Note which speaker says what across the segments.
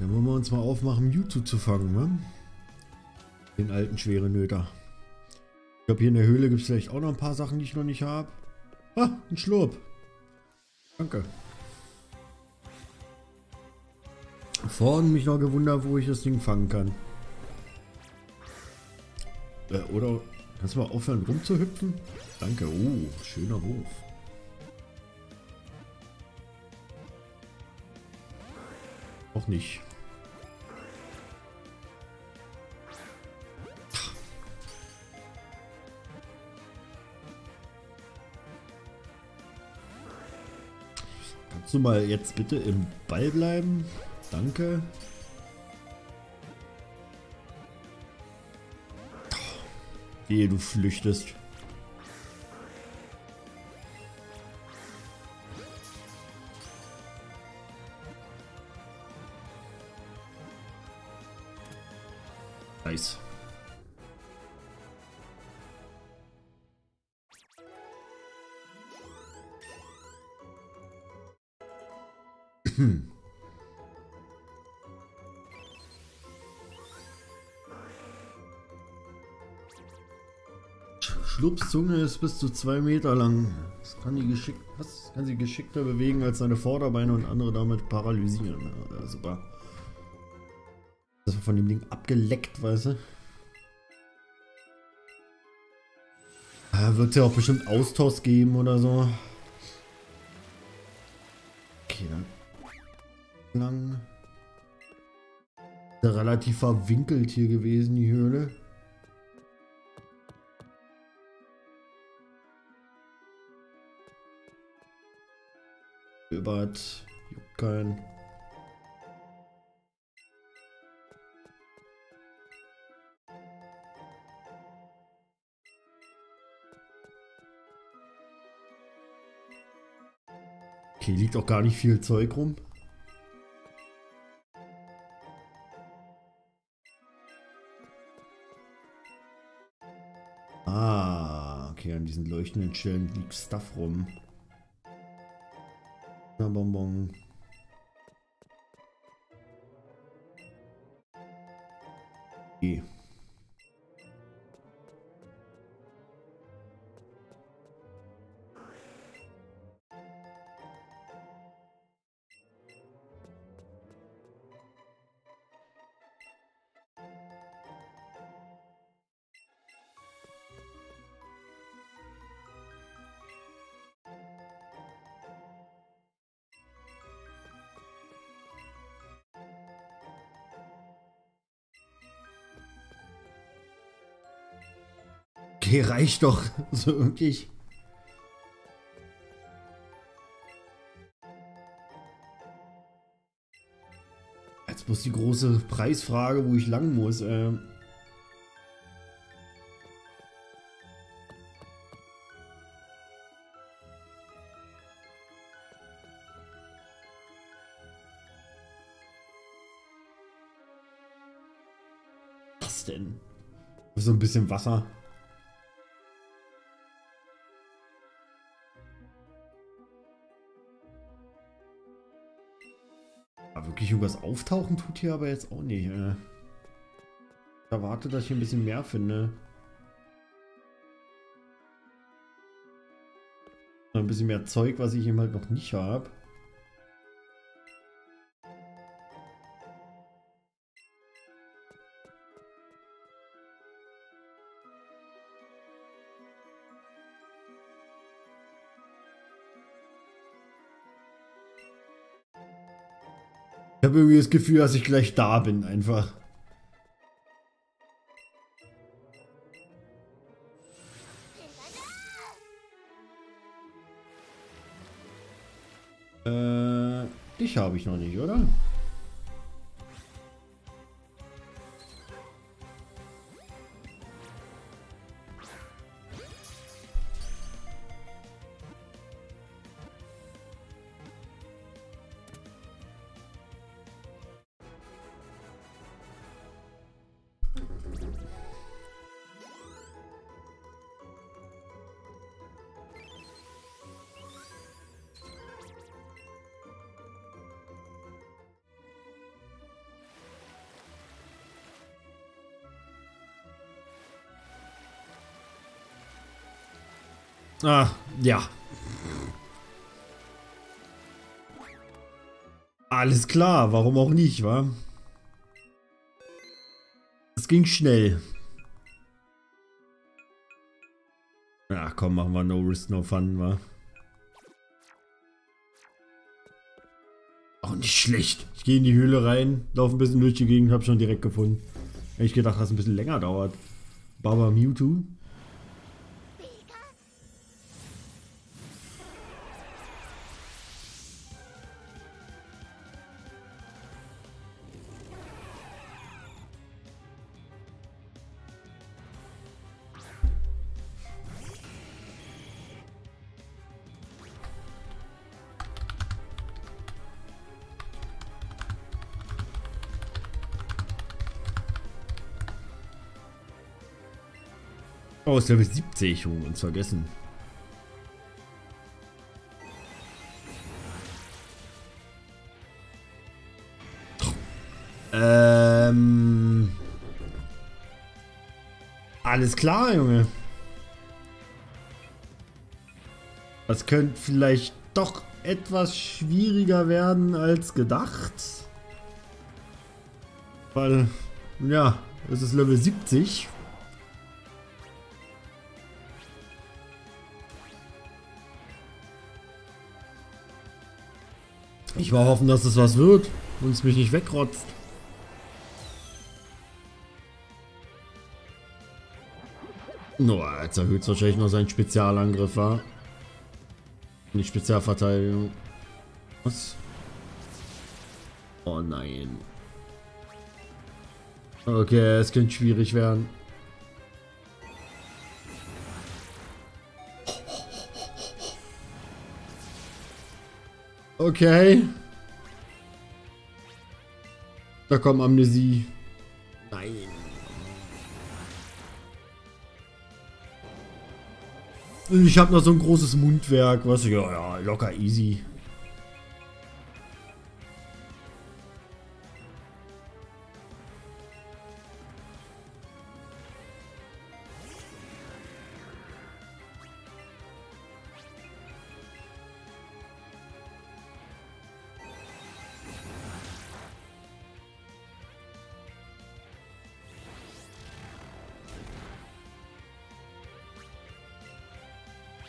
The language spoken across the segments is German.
Speaker 1: Dann wollen wir uns mal aufmachen, YouTube zu fangen, ne? Den alten schweren Nöter. Ich glaube, hier in der Höhle gibt es vielleicht auch noch ein paar Sachen, die ich noch nicht habe. Ah, ein Schlurp. Danke. Vorhin mich noch gewundert, wo ich das Ding fangen kann. Äh, oder kannst du mal aufhören rumzuhüpfen? Danke. Oh, schöner Wurf. Auch nicht. Kannst du mal jetzt bitte im Ball bleiben? Danke. Ehe du flüchtest. Schlupps Zunge ist bis zu zwei Meter lang. Das kann, die geschick was kann sie geschickter bewegen als seine Vorderbeine und andere damit paralysieren. Ja, super. Das war von dem Ding abgeleckt, weißt du? Da wird es ja auch bestimmt Austausch geben oder so. Lang. Relativ verwinkelt hier gewesen, die Höhle. Übert. Juckt keinen. Okay, liegt auch gar nicht viel Zeug rum. Diesen leuchtenden Stellen liegt Stuff rum. Na, Bonbon. Okay. Reicht doch. So wirklich. Jetzt muss die große Preisfrage, wo ich lang muss. Äh Was denn? So ein bisschen Wasser. Irgendwas auftauchen tut hier aber jetzt auch nicht. Äh. Ich erwarte, dass ich ein bisschen mehr finde. Ein bisschen mehr Zeug, was ich eben halt noch nicht habe. Habe irgendwie das Gefühl, dass ich gleich da bin, einfach. Äh, dich habe ich noch nicht, oder? Ah, ja. Alles klar, warum auch nicht, wa? Es ging schnell. Ach komm, machen wir No Risk, No Fun, wa? Auch nicht schlecht. Ich gehe in die Höhle rein, laufe ein bisschen durch die Gegend, habe schon direkt gefunden. Hätte ich gedacht, dass es ein bisschen länger dauert. Baba Mewtwo. Ist Level 70, oh, uns vergessen. Ähm. Alles klar, Junge. Das könnte vielleicht doch etwas schwieriger werden als gedacht. Weil, ja, es ist Level 70. Ich war hoffen, dass es was wird und es mich nicht wegrotzt. No, jetzt erhöht es wahrscheinlich noch seinen Spezialangriff, war. Nicht Spezialverteidigung. Was? Oh nein. Okay, es könnte schwierig werden. Okay. Da kommt Amnesie. Nein. Ich habe noch so ein großes Mundwerk, was ja, ja locker easy.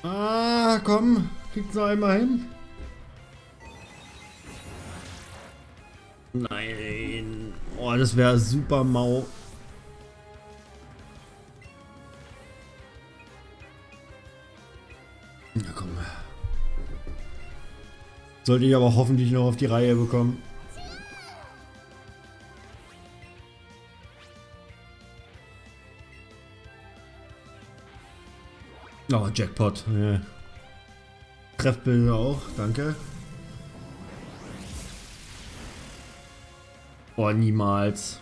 Speaker 1: Ah, komm. Kriegt's noch einmal hin. Nein. Oh, das wäre super mau. Na komm. Sollte ich aber hoffentlich noch auf die Reihe bekommen. Oh, Jackpot. Ja. Treffbilder auch, danke. Oh, niemals.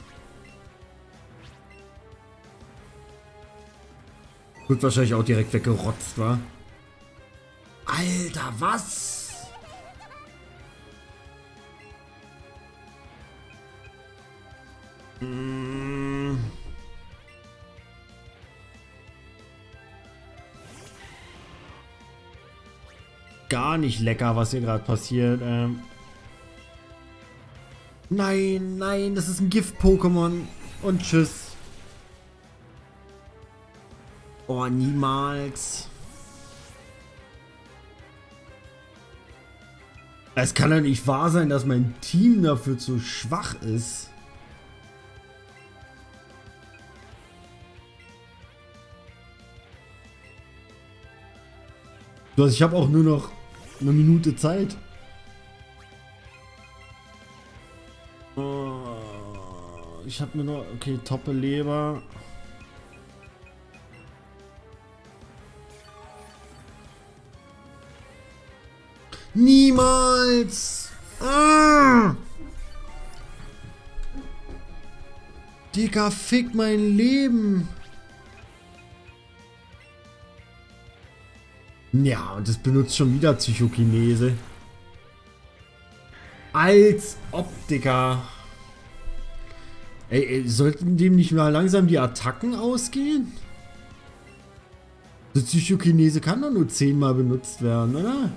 Speaker 1: Wird wahrscheinlich auch direkt weggerotzt, wa? Alter, was? Mmh. Gar nicht lecker, was hier gerade passiert. Ähm nein, nein, das ist ein Gift-Pokémon. Und tschüss. Oh, niemals. Es kann ja nicht wahr sein, dass mein Team dafür zu schwach ist. Also ich habe auch nur noch eine Minute Zeit. Oh, ich habe mir noch... Okay, Toppe Leber. Niemals! Ah! Digga, fick mein Leben! Ja, und das benutzt schon wieder Psychokinese. Als Optiker. Ey, ey, sollten dem nicht mal langsam die Attacken ausgehen? Das Psychokinese kann doch nur zehnmal benutzt werden, oder?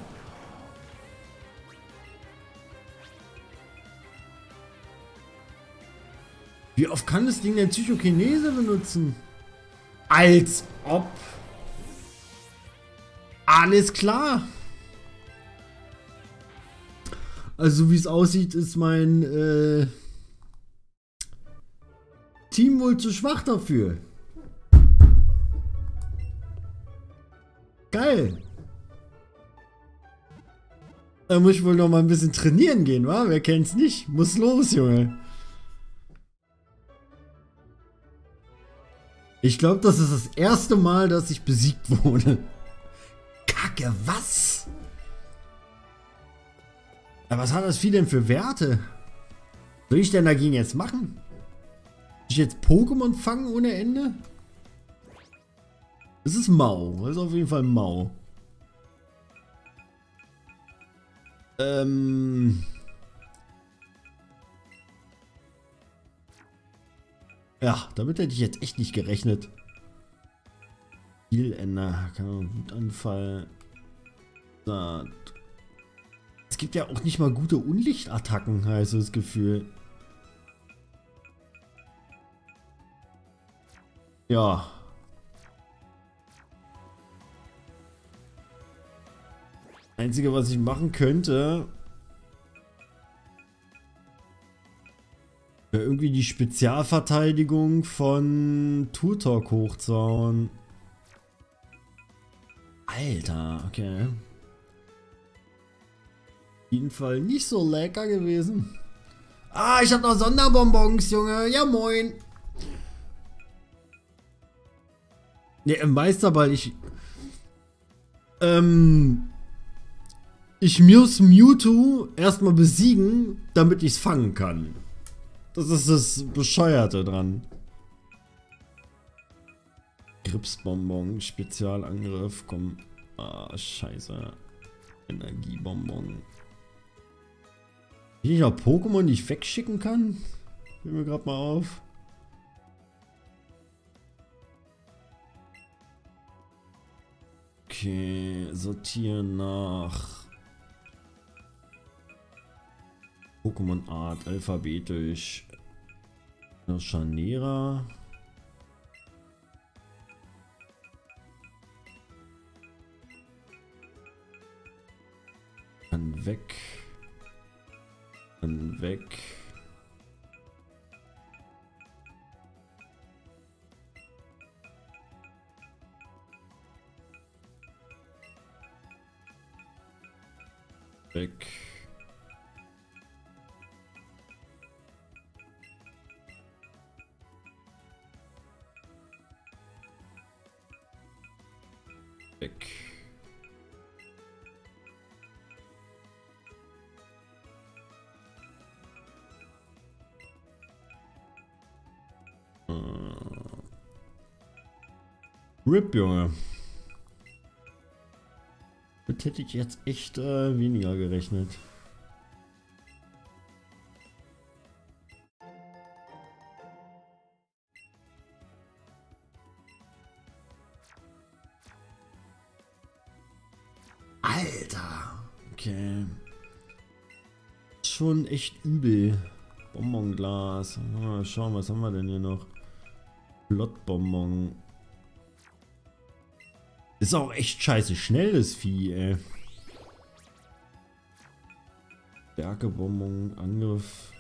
Speaker 1: Wie oft kann das Ding denn Psychokinese benutzen? Als ob. Alles klar. Also wie es aussieht, ist mein äh, Team wohl zu schwach dafür. Geil. Da muss ich wohl noch mal ein bisschen trainieren gehen, wa? Wer kennt's nicht? Muss los, Junge. Ich glaube, das ist das erste Mal, dass ich besiegt wurde. Kacke, was? Aber was hat das Vieh denn für Werte? Soll ich denn dagegen jetzt machen? Soll ich jetzt Pokémon fangen ohne Ende? Das ist mau. Das ist auf jeden Fall mau. Ähm... Ja, damit hätte ich jetzt echt nicht gerechnet. Spieländer, Wutanfall. Es gibt ja auch nicht mal gute Unlichtattacken, heißt das Gefühl. Ja. Einzige, was ich machen könnte, Ja, irgendwie die Spezialverteidigung von Tutok hochzauen. Alter, okay. Jeden Fall nicht so lecker gewesen. Ah, ich hab noch Sonderbonbons, Junge. Ja, moin. Ne, im Meisterball, ich... Ähm... Ich muss Mewtwo erstmal besiegen, damit ich es fangen kann. Das ist das Bescheuerte dran. Gripsbonbon, Spezialangriff, komm. Ah, scheiße. Energiebonbon. Hier noch Pokémon, die ich wegschicken kann? Fällt mir gerade mal auf. Okay, sortieren nach Pokémon Art alphabetisch. Scharnera. Dann weg. Dann weg. Weg. Rip, Junge. Damit hätte ich jetzt echt äh, weniger gerechnet. Okay. Schon echt übel. Bonbonglas. Mal schauen, was haben wir denn hier noch? Flottbonbon. Ist auch echt scheiße schnell, das Vieh, ey. Stärkebonbon, Angriff.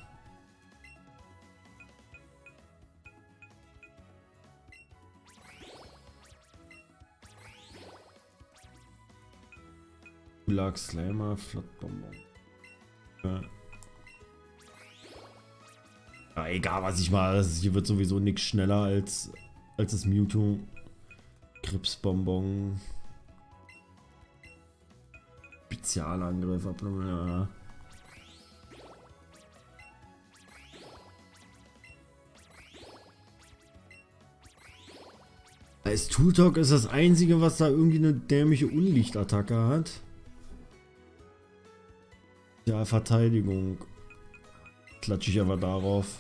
Speaker 1: Gulag Slammer, Flottbonbon. Ja. ja. egal was ich mal, hier wird sowieso nichts schneller als, als das Mewtwo. Gripsbonbon. Spezialangriff, ja. Als Tutok ist das einzige, was da irgendwie eine dämliche Unlichtattacke hat. Ja, Verteidigung. Klatsche ich aber darauf.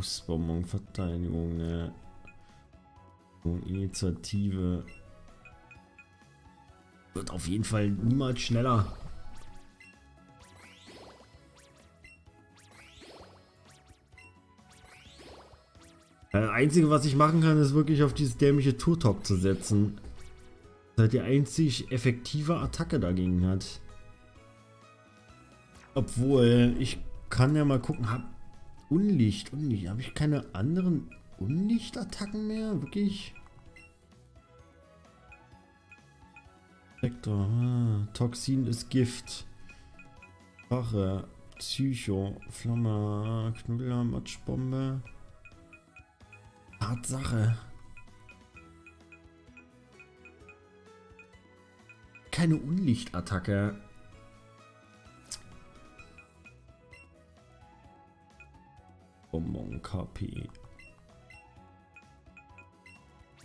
Speaker 1: Busbonbon, Verteidigung, ne. Initiative wird auf jeden Fall niemals schneller. Das Einzige, was ich machen kann, ist wirklich auf dieses dämliche Turtok zu setzen. Das halt die einzig effektive Attacke dagegen hat. Obwohl, ich kann ja mal gucken, hab Unlicht, Unlicht. Habe ich keine anderen Unlichtattacken mehr? Wirklich? Vektor, ah, Toxin ist Gift. Wache, Psycho, Flamme, Knuddler, Matschbombe. Tatsache. Keine Unlichtattacke. Bonbon KP.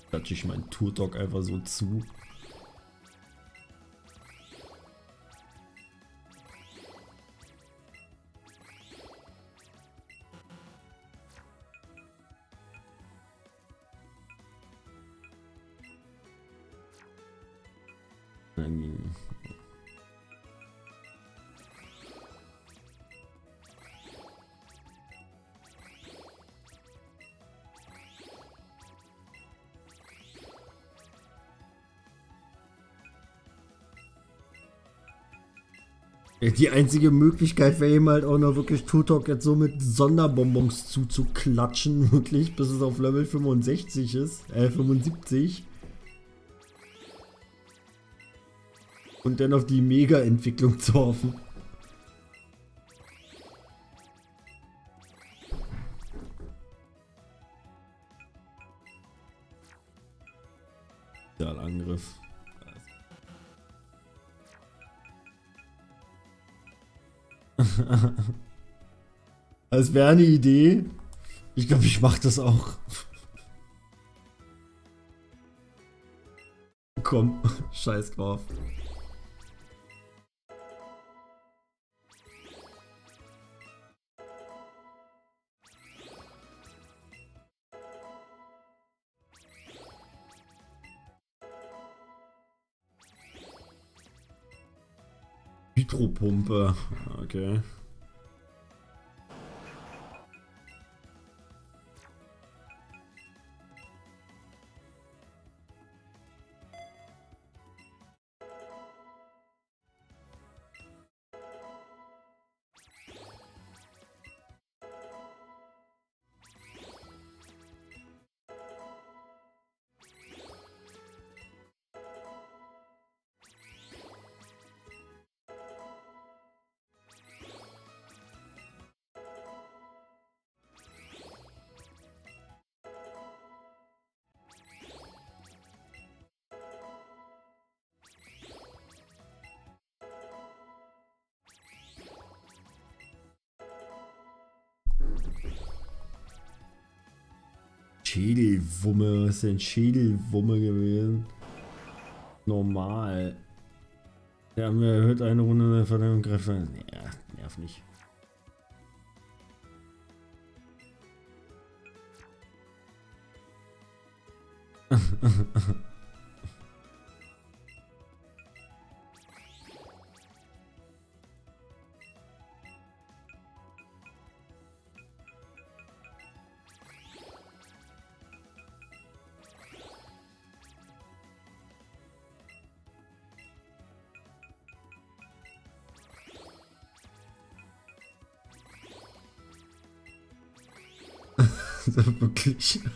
Speaker 1: Klatsche ich meinen Tour-Dog einfach so zu. Die einzige Möglichkeit wäre eben halt auch noch wirklich Tutok jetzt so mit Sonderbonbons zuzuklatschen, wirklich, bis es auf Level 65 ist, äh, 75. Und dann auf die Mega-Entwicklung zu hoffen. Das wäre eine Idee. Ich glaube, ich mache das auch. Komm, scheiß drauf. Hydropumpe. Okay. Schädelwumme. Was ist denn Schädelwumme gewesen? Normal. Ja, mir erhöht eine Runde der Verteidigung Kräfte. Ja, nerv nicht. Wirklich.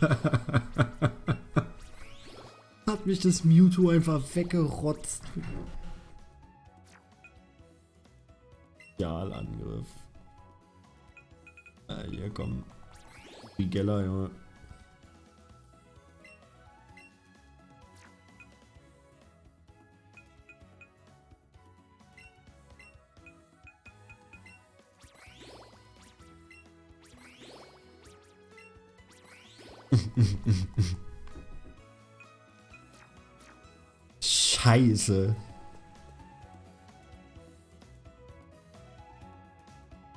Speaker 1: Hat mich das Mewtwo einfach weggerotzt. Spezialangriff. Ah, hier komm. Bigella, Junge. Scheiße.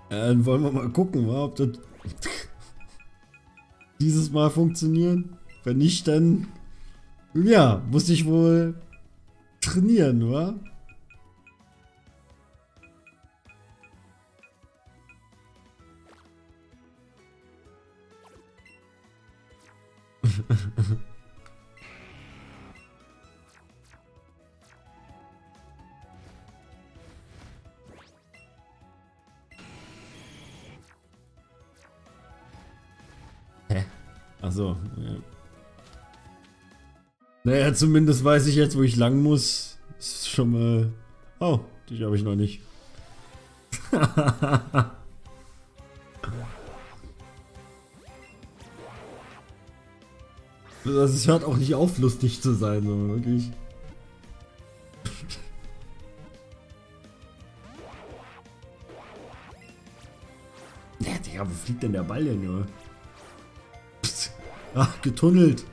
Speaker 1: Dann wollen wir mal gucken, ob das dieses Mal funktioniert. Wenn nicht, dann Ja, muss ich wohl trainieren, wa? Naja, zumindest weiß ich jetzt, wo ich lang muss. Das ist schon mal... Oh, dich habe ich noch nicht. Also es hört auch nicht auf, lustig zu sein, so wirklich. Ja, Digga, wo fliegt denn der Ball denn nur? Ach, getunnelt.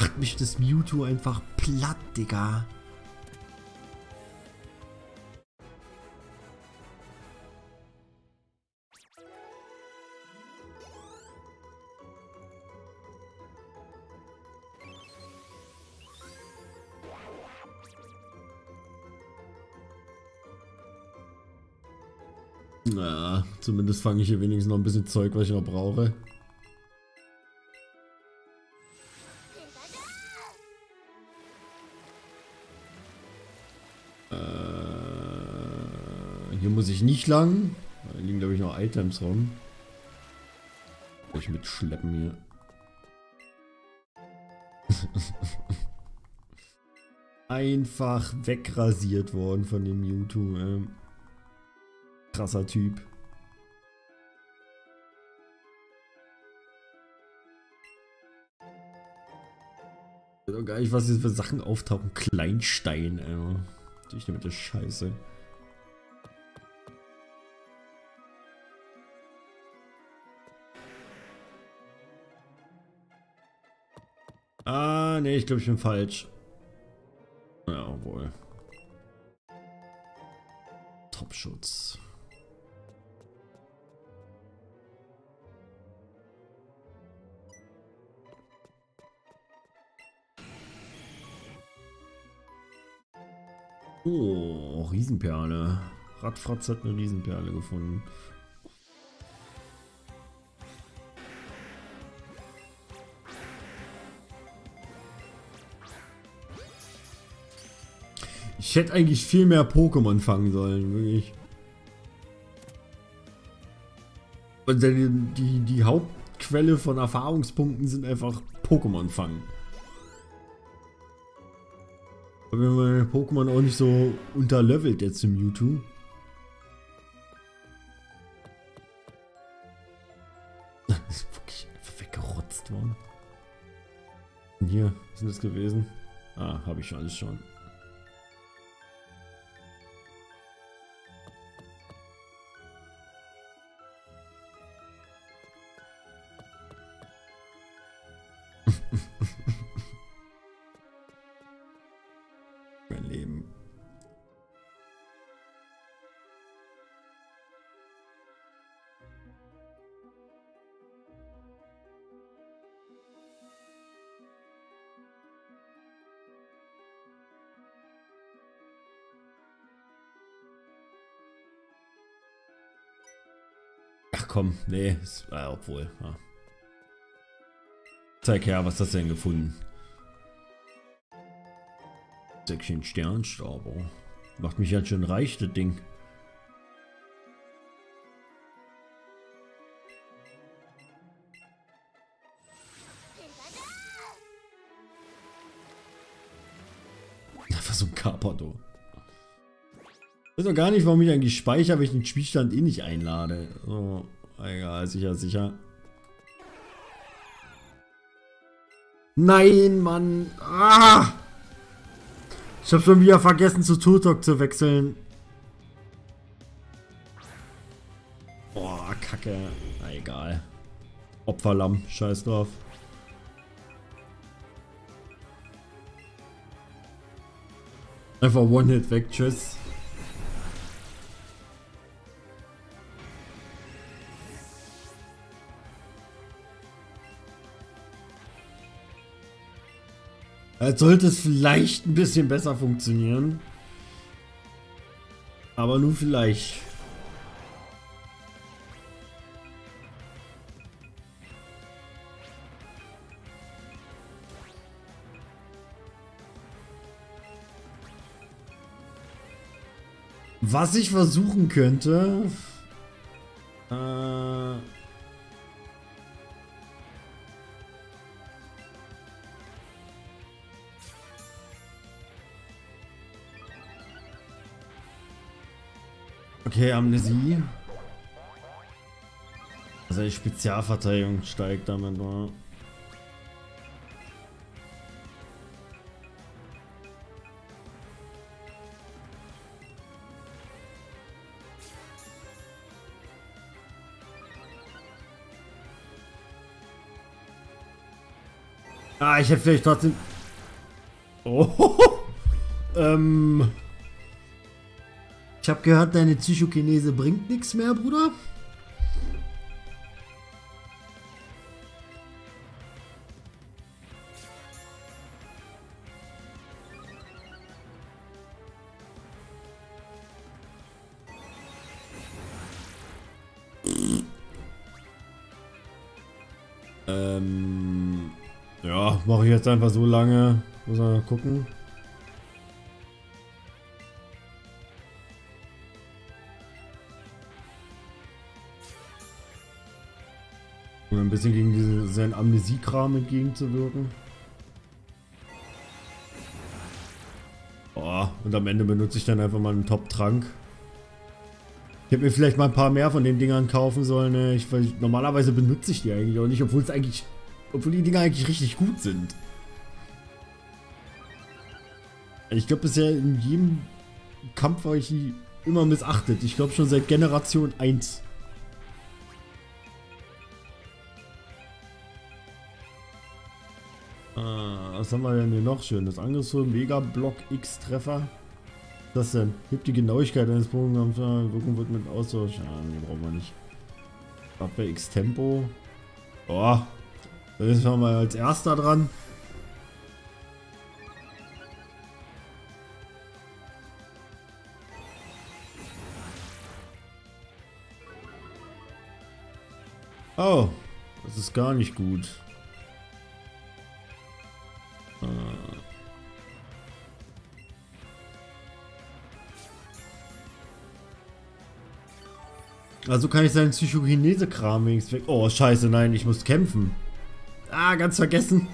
Speaker 1: Macht mich das Mewtwo einfach platt, Digga. Na, zumindest fange ich hier wenigstens noch ein bisschen Zeug, was ich noch brauche. Äh, hier muss ich nicht lang. Da liegen, glaube ich, noch Items rum. Ich mitschleppen hier. Einfach wegrasiert worden von dem Mewtwo. Ähm krasser Typ. Ich weiß gar nicht, was hier für Sachen auftauchen. Kleinstein, ey. Durch mit der Scheiße. Ah, nee, ich glaube, ich bin falsch. Ja, wohl. Topschutz. Oh, Riesenperle. Radfratz hat eine Riesenperle gefunden. Ich hätte eigentlich viel mehr Pokémon fangen sollen, wirklich. Und die, die, die Hauptquelle von Erfahrungspunkten sind einfach Pokémon fangen. Wenn man Pokémon auch nicht so unterlevelt jetzt im Mewtwo. Das ist wirklich einfach weggerotzt worden. Hier, was ist das gewesen? Ah, habe ich schon alles schon. Komm, nee, ist, äh, obwohl. Ja. Zeig her, was hast du denn gefunden? Säckchen Sternstaub. Oh. Macht mich ganz schön reich, das Ding. Einfach so ein Carpador. Ich weiß doch gar nicht, warum ich eigentlich speichere, wenn ich den Spielstand eh nicht einlade. So. Egal, sicher, sicher. Nein, Mann. Ah! Ich habe schon wieder vergessen, zu Tutok zu wechseln. Boah, kacke. Na, egal. Opferlamm, scheiß drauf. Einfach One-Hit weg, tschüss. Als sollte es vielleicht ein bisschen besser funktionieren. Aber nur vielleicht. Was ich versuchen könnte... Okay, Amnesie. Also die Spezialverteidigung steigt damit, war. Ah, ich hätte vielleicht trotzdem... Oh, ähm... Ich habe gehört, deine Psychokinese bringt nichts mehr, Bruder. Ähm, ja, mache ich jetzt einfach so lange. Muss man gucken. Bisschen gegen diese, seinen Amnesiekram entgegenzuwirken. Oh, und am Ende benutze ich dann einfach mal einen Top-Trank. Ich hätte mir vielleicht mal ein paar mehr von den Dingern kaufen sollen. Ne? Ich, normalerweise benutze ich die eigentlich auch nicht, obwohl es eigentlich, obwohl die Dinger eigentlich richtig gut sind. Ich glaube bisher in jedem Kampf war ich immer missachtet. Ich glaube schon seit Generation 1. was haben wir denn hier noch schönes? Angriffsholen, Mega Block X Treffer. Was ist das denn? Hebt die Genauigkeit eines Bogenkampfs. Wirkung wird mit Austausch. Ja, nee, brauchen wir nicht. Abwehr X Tempo. Oh. Dann ist wir mal als erster dran. Oh, das ist gar nicht gut. Also kann ich seinen Psychokinese-Kram wenigstens weg... Oh, scheiße, nein, ich muss kämpfen. Ah, ganz vergessen.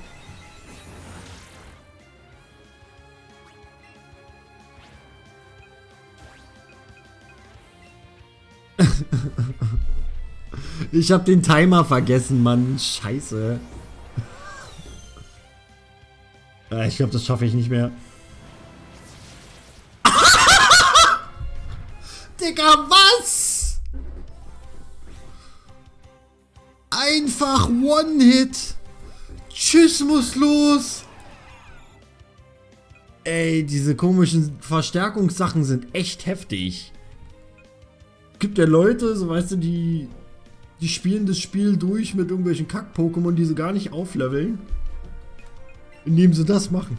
Speaker 1: ich hab den Timer vergessen, Mann. Scheiße. Ich glaube, das schaffe ich nicht mehr. Digga, was? Einfach One-Hit. Tschüss, muss los. Ey, diese komischen Verstärkungssachen sind echt heftig. Gibt ja Leute, so weißt du, die, die spielen das Spiel durch mit irgendwelchen Kack-Pokémon, die sie gar nicht aufleveln indem sie das machen.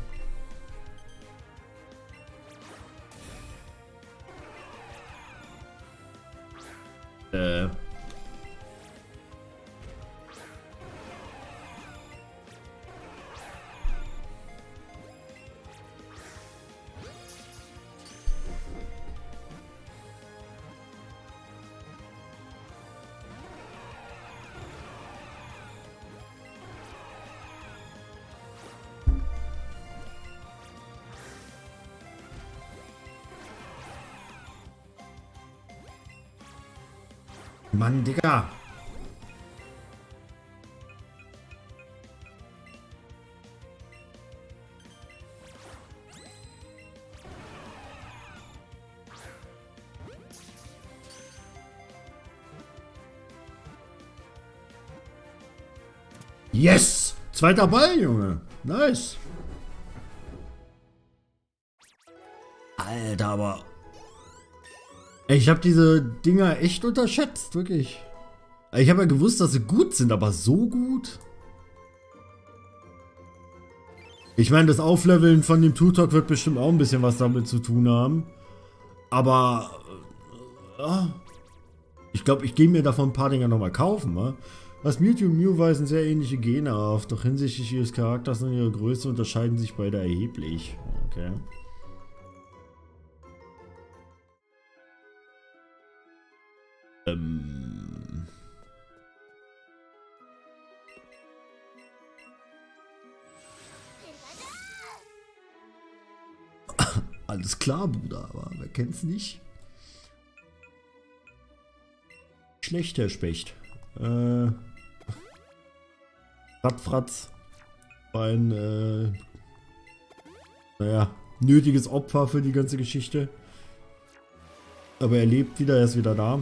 Speaker 1: Mann, Digga. Yes! Zweiter Ball, Junge. Nice. Ich habe diese Dinger echt unterschätzt, wirklich. Ich habe ja gewusst, dass sie gut sind, aber so gut? Ich meine, das Aufleveln von dem Tutok wird bestimmt auch ein bisschen was damit zu tun haben. Aber... Äh, ich glaube, ich gehe mir davon ein paar Dinger nochmal kaufen. Ne? Was Mewtwo und Mew weisen sehr ähnliche Gene auf, doch hinsichtlich ihres Charakters und ihrer Größe unterscheiden sich beide erheblich. Okay. Ähm... Alles klar, Bruder, aber wer kennt's nicht? Schlecht, Herr Specht. Äh, Radfratz ein, äh, naja, nötiges Opfer für die ganze Geschichte. Aber er lebt wieder, er ist wieder da.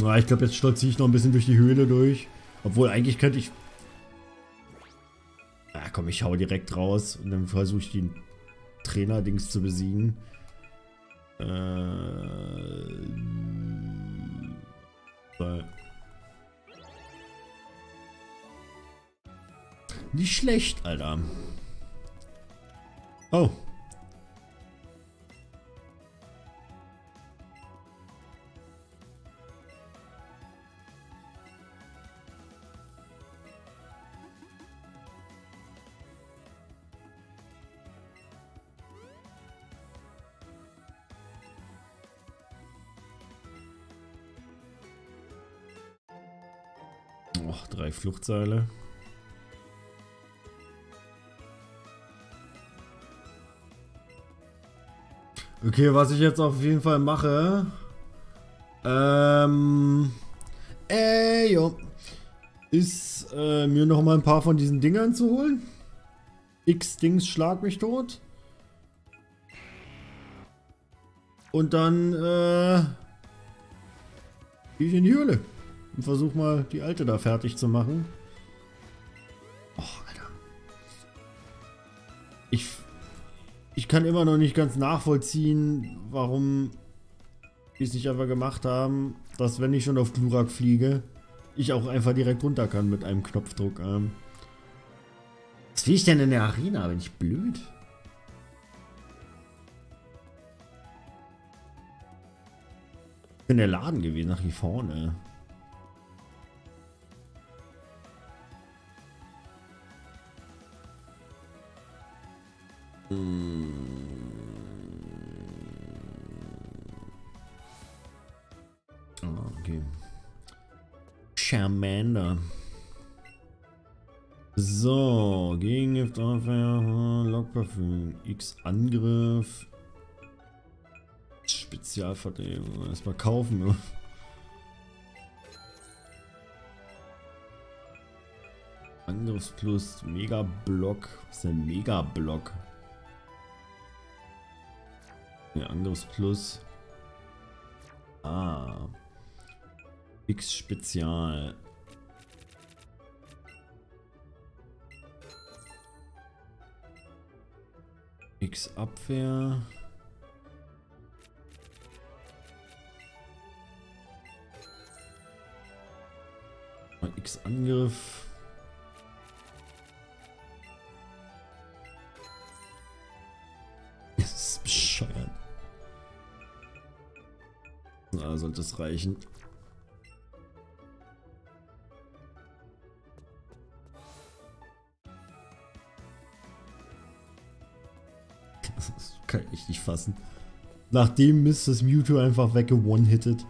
Speaker 1: Na, ich glaube, jetzt stolziere ich noch ein bisschen durch die Höhle durch. Obwohl, eigentlich könnte ich... Ja, komm, ich hau direkt raus und dann versuche ich den Trainer-Dings zu besiegen. Äh, Nicht schlecht, Alter. Oh. Och, drei Fluchtseile. Okay, was ich jetzt auf jeden Fall mache. Ähm. Äh, jo. Ist äh, mir noch mal ein paar von diesen Dingern zu holen. X-Dings schlag mich tot. Und dann äh, gehe ich in die Höhle und versuche mal die alte da fertig zu machen. Oh, Alter. Ich ich kann immer noch nicht ganz nachvollziehen, warum die es nicht einfach gemacht haben, dass wenn ich schon auf Glurak fliege, ich auch einfach direkt runter kann mit einem Knopfdruck. Ähm. Was will ich denn in der Arena? Bin ich blöd? Ich bin der Laden gewesen, nach hier vorne. Ah, okay. Charmander. So, Gegengift aufwerfen, Lockparfüm, X Angriff, Spezialverteidigung, erstmal kaufen. Angriffsplus, Mega Block, was ist denn Mega Block? Ne, Angriffsplus. Ah. X Spezial. X Abwehr. X Angriff. Sollte es reichen. Das kann ich nicht fassen. Nachdem das Mewtwo einfach wegge one-hitted.